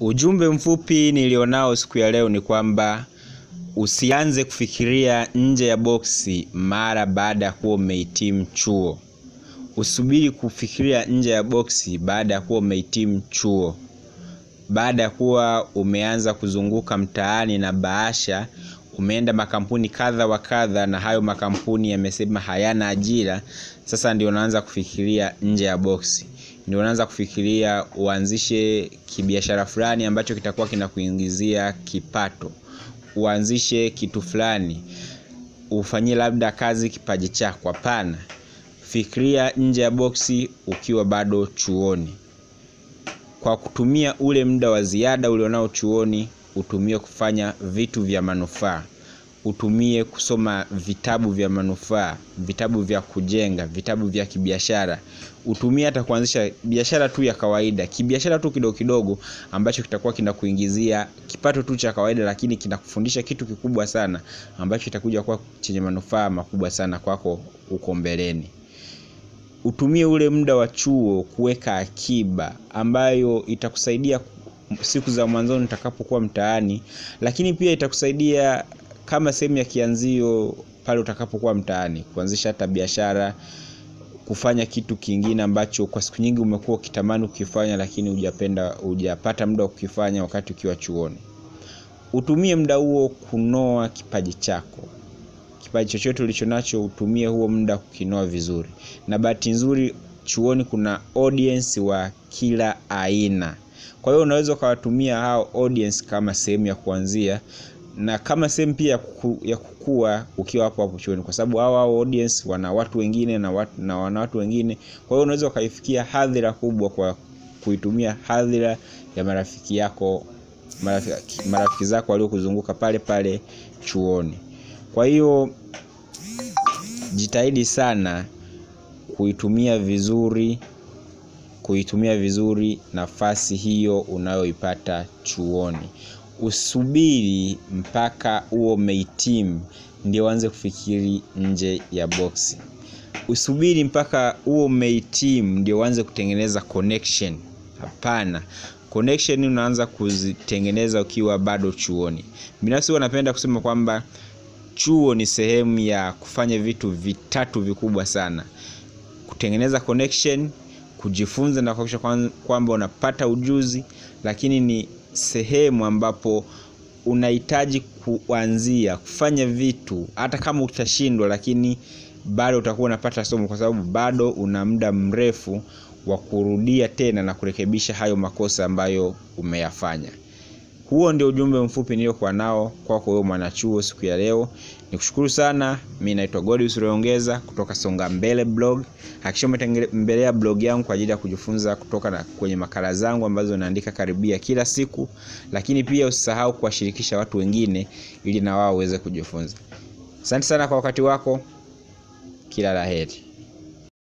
Ujumbe mfupi nilionao siku ya leo ni kwamba usianze kufikiria nje ya boksi mara baada ya kuwa umehitimu chuo. Usubiri kufikiria nje ya boksi baada ya kuwa umehitimu chuo. Baada ya kuwa umeanza kuzunguka mtaani na bahasha, umeenda makampuni kadha wa kadha na hayo makampuni yamesema hayana ajira, sasa ndio unaanza kufikiria nje ya boksi. Ndio unaanza kufikiria uanzishe kibiashara fulani ambacho kitakuwa kinakuingizia kipato. Uanzishe kitu fulani, ufanyie labda kazi kipaji chako hapana. Fikiria nje ya boksi ukiwa bado chuoni. Kwa kutumia ule muda wa ziada ulionao chuoni, utumie kufanya vitu vya manufaa. Utumie kusoma vitabu vya manufaa, vitabu vya kujenga, vitabu vya kibiashara. Utumie hata kuanzisha biashara tu ya kawaida, kibiashara tu kidogo kidogo ambacho kitakuwa kinakuingizia kipato tu cha kawaida lakini kinakufundisha kitu kikubwa sana ambacho kitakuja kuwa chenye manufaa makubwa sana kwako huko mbeleni. Utumie ule muda wa chuo kuweka akiba ambayo itakusaidia siku za mwanzoni utakapokuwa mtaani, lakini pia itakusaidia kama sehemu ya kianzio pale utakapokuwa mtaani, kuanzisha hata biashara, kufanya kitu kingine ambacho kwa siku nyingi umekuwa ukitamani kukifanya lakini hujapenda hujapata muda wa kukifanya wakati ukiwa chuoni. Utumie muda huo kunoa kipaji chako. Kipaji chochote ulichonacho utumie huo muda kukinoa vizuri. Na bahati nzuri chuoni kuna audience wa kila aina. Kwa hiyo unaweza ukawatumia hao audience kama sehemu ya kuanzia na kama sehemu pia ya kukua ukiwa hapo hapo chuoni kwa sababu hao audience wana watu wengine na watu, na wana watu wengine. Kwa hiyo unaweza ukaifikia hadhira kubwa kwa kuitumia hadhira ya marafiki yako marafiki, marafiki zako waliokuzunguka pale pale chuoni. Kwa hiyo jitahidi sana kuitumia vizuri kuitumia vizuri nafasi hiyo unayoipata chuoni. Usubiri mpaka uwe umehitimu ndio uanze kufikiri nje ya boksi. Usubiri mpaka huo umehitimu ndio uanze kutengeneza connection. Hapana, connection unaanza kuzitengeneza ukiwa bado chuoni. Binafsi huwa napenda kusema kwamba chuo ni sehemu ya kufanya vitu vitatu vikubwa sana. Kutengeneza connection, kujifunza na kuhakikisha kwamba unapata ujuzi, lakini ni sehemu ambapo unahitaji kuanzia kufanya vitu hata kama utashindwa lakini bado utakuwa unapata somo kwa sababu bado una muda mrefu wa kurudia tena na kurekebisha hayo makosa ambayo umeyafanya. Huo ndio ujumbe mfupi niliokuwa nao kwako wewe mwanachuo siku ya leo. Nikushukuru sana. Mimi naitwa Godius Rweongeza kutoka Songa Mbele blog. Hakikisha umetembelea blog yangu kwa ajili ya kujifunza kutoka na kwenye makala zangu ambazo naandika karibia kila siku, lakini pia usisahau kuwashirikisha watu wengine ili na wao waweze kujifunza. Asante sana kwa wakati wako. Kila la heri.